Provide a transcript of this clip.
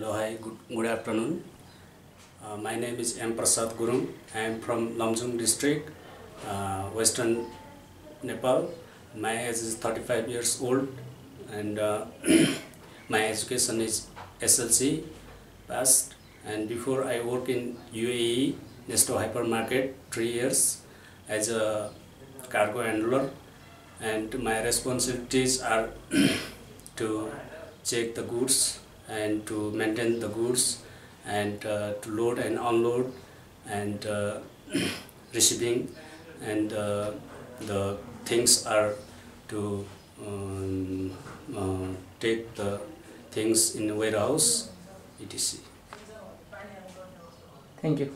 Hello, hi, good, good afternoon. Uh, my name is Yam Prasad Gurung. I am from Lamjung district, uh, Western Nepal. My age is 35 years old and uh, my education is SLC passed. And before I work in UAE, Nesto Hypermarket, three years as a cargo handler. And my responsibilities are to check the goods and to maintain the goods and uh, to load and unload and uh, receiving and uh, the things are to um, uh, take the things in the warehouse etc Thank you.